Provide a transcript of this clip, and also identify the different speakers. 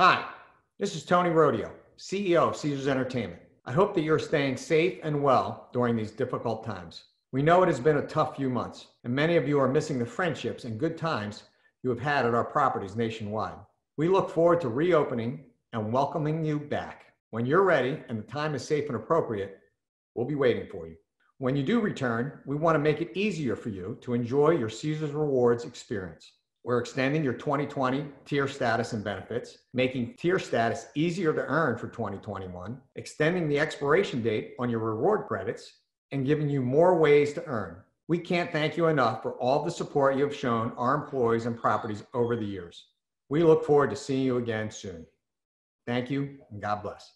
Speaker 1: Hi, this is Tony Rodio, CEO of Caesars Entertainment. I hope that you're staying safe and well during these difficult times. We know it has been a tough few months, and many of you are missing the friendships and good times you have had at our properties nationwide. We look forward to reopening and welcoming you back. When you're ready and the time is safe and appropriate, we'll be waiting for you. When you do return, we want to make it easier for you to enjoy your Caesars Rewards experience. We're extending your 2020 tier status and benefits, making tier status easier to earn for 2021, extending the expiration date on your reward credits, and giving you more ways to earn. We can't thank you enough for all the support you have shown our employees and properties over the years. We look forward to seeing you again soon. Thank you and God bless.